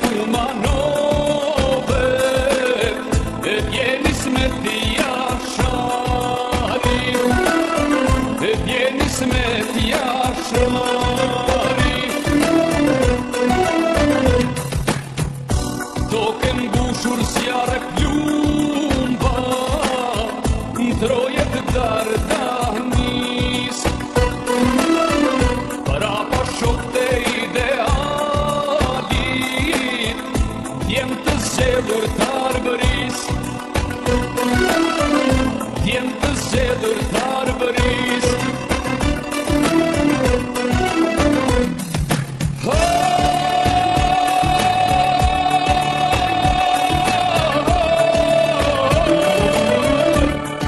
break Se dor no Paris Oh oh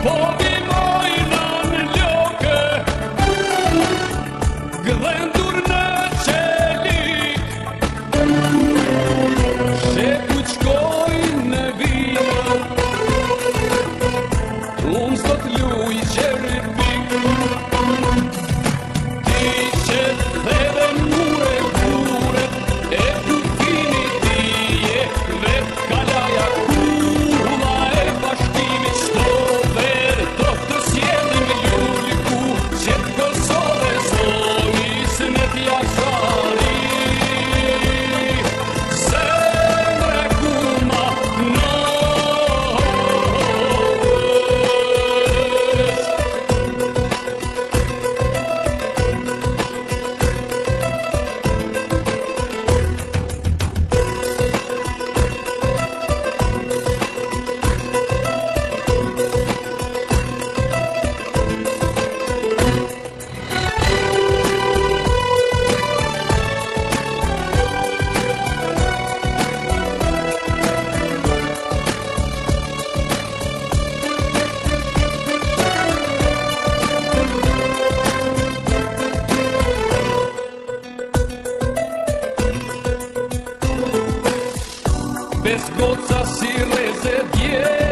Porque não negoțați și rezervieri.